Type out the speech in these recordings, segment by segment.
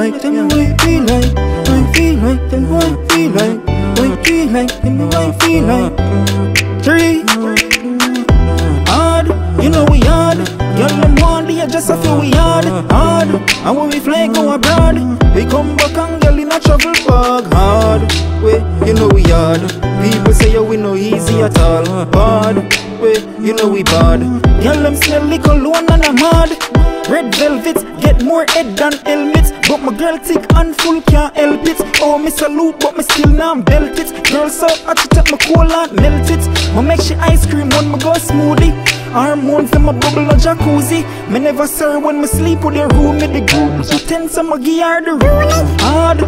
like, me what feel like, what feel like, me what feel like, what feel like, what feel like. Three, hard, you know we hard. Girl, them want the just feel we hard, hard. And when we fly go abroad, we come People say yo we no easy at all, hard. We, you know we bad. Girl, them smell like cologne and I'm mad. Red velvets get more head than helmets, but my girl thick and full can't help it. Oh, me salute, but me still not belt it. Girl so hot, she take my cola and melt it. Me make she ice cream when me go smoothie. Hormones in my bubble no jacuzzi. Me never serve when me sleep with the room with the group. So tense, I'ma the room. Hard,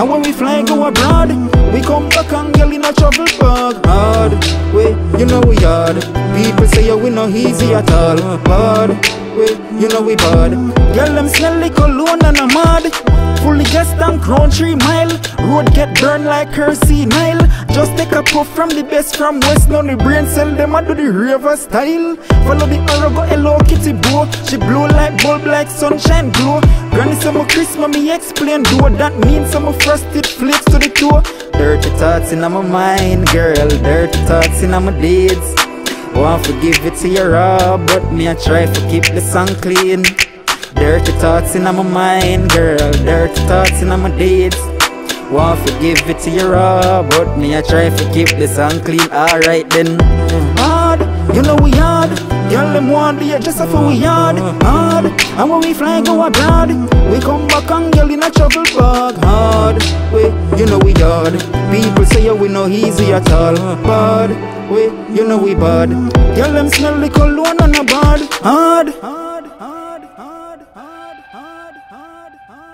And when we fly go abroad, we come back and girl in a travel bag, hard. We, you know we hard. People say yo we no easy at all, bad. We, you know we bad. Girl, them smell like cologne and I'm mad. Fully gassed and crown three mile. Road get burned like her sea Nile. Just take a puff from the best from West. Now the brain cell them a do the river style. Follow the arrow go Hello Kitty bow. She blow like bulb like sunshine glow. Granny some Christmas me explain do that means some frosted flakes to the toe. Dirty thoughts in my mind, girl. Dirty thoughts in my deeds. Want to give it to your raw, but me I try to keep the song clean. Dirty thoughts in my mind, girl. Dirty thoughts in my deeds. Want to give it to you raw, but me I try to keep this song clean. Alright then. Hard, you know we hard. Girl, them want the just for we hard, hard. And when we fly go abroad, we come back and girl in a trouble bag, hard. We, you know we hard. People say yo we no easy at all, bad. We, you know we bad. Girl, them smell like cologne and a hard, hard.